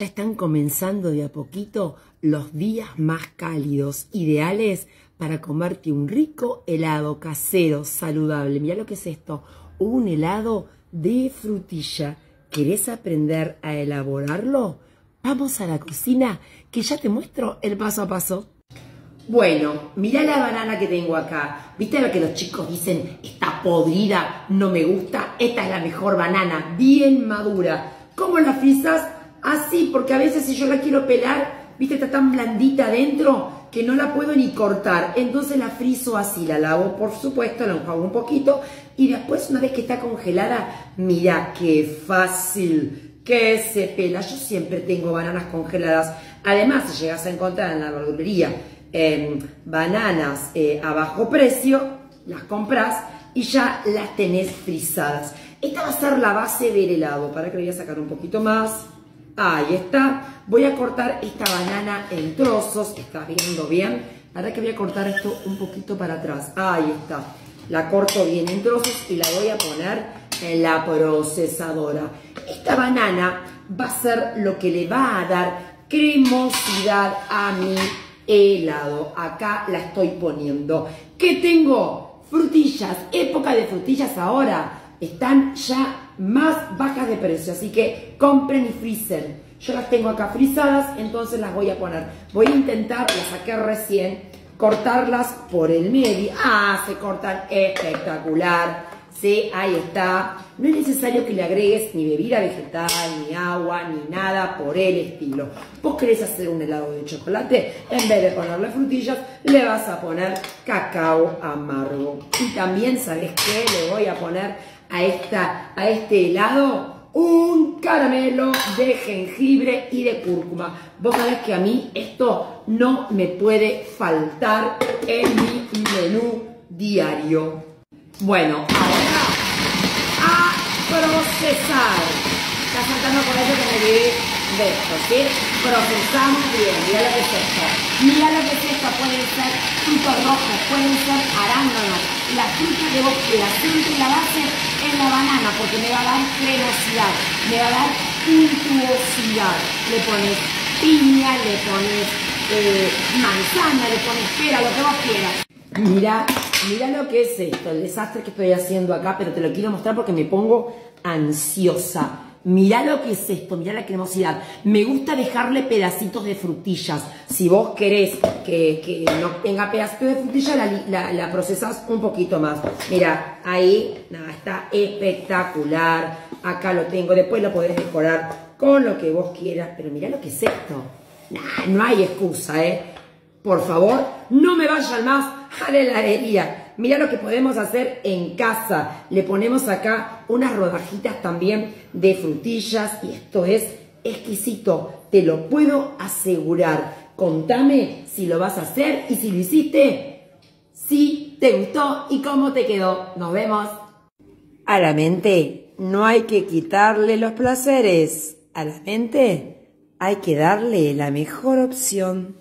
Ya están comenzando de a poquito los días más cálidos, ideales para comerte un rico helado casero, saludable. Mira lo que es esto, un helado de frutilla. ¿Querés aprender a elaborarlo? Vamos a la cocina que ya te muestro el paso a paso. Bueno, mira la banana que tengo acá. ¿Viste lo que los chicos dicen? Está podrida, no me gusta. Esta es la mejor banana, bien madura. ¿Cómo la frisas? Así, porque a veces si yo la quiero pelar, viste, está tan blandita adentro que no la puedo ni cortar. Entonces la friso así, la lavo por supuesto, la enjuago un poquito y después una vez que está congelada, mira qué fácil que se pela. Yo siempre tengo bananas congeladas. Además, si llegas a encontrar en la verdulería em, bananas eh, a bajo precio, las compras y ya las tenés frisadas. Esta va a ser la base del helado. Para que lo voy a sacar un poquito más. Ahí está. Voy a cortar esta banana en trozos. ¿Está viendo bien? Ahora que voy a cortar esto un poquito para atrás. Ahí está. La corto bien en trozos y la voy a poner en la procesadora. Esta banana va a ser lo que le va a dar cremosidad a mi helado. Acá la estoy poniendo. ¿Qué tengo? Frutillas. Época de frutillas ahora. Están ya más bajas de precio. Así que compren y frisen. Yo las tengo acá frisadas, entonces las voy a poner. Voy a intentar, las saqué recién, cortarlas por el medio. Ah, se cortan espectacular. Sí, ahí está. No es necesario que le agregues ni bebida vegetal, ni agua, ni nada por el estilo. Vos querés hacer un helado de chocolate, en vez de ponerle frutillas, le vas a poner cacao amargo. Y también, ¿sabes qué? Le voy a poner a, esta, a este helado un caramelo de jengibre y de cúrcuma. Vos sabés que a mí esto no me puede faltar en mi menú diario. Bueno, ahora a procesar. Está saltando por eso que me llevé de esto, ¿sí? Procesamos bien, mira lo que es esto. Mira lo que es esto, pueden ser frutos rojos, pueden ser arándanos, la fruta de vos quieras, siempre la base en la banana, porque me va a dar cremosidad, me va a dar untuosidad. Le pones piña, le pones eh, manzana, le pones pera, lo que vos quieras. Mira, mira lo que es esto, el desastre que estoy haciendo acá, pero te lo quiero mostrar porque me pongo ansiosa. Mira lo que es esto, mira la cremosidad. Me gusta dejarle pedacitos de frutillas. Si vos querés que, no tenga pedacitos de frutillas, la, la, procesás un poquito más. Mira, ahí nada, está espectacular. Acá lo tengo. Después lo podés decorar con lo que vos quieras. Pero mira lo que es esto. no hay excusa, ¿eh? Por favor, no me vayan más a la heladería. Mira lo que podemos hacer en casa. Le ponemos acá unas rodajitas también de frutillas y esto es exquisito. Te lo puedo asegurar. Contame si lo vas a hacer y si lo hiciste, si te gustó y cómo te quedó. Nos vemos. A la mente no hay que quitarle los placeres. A la mente hay que darle la mejor opción.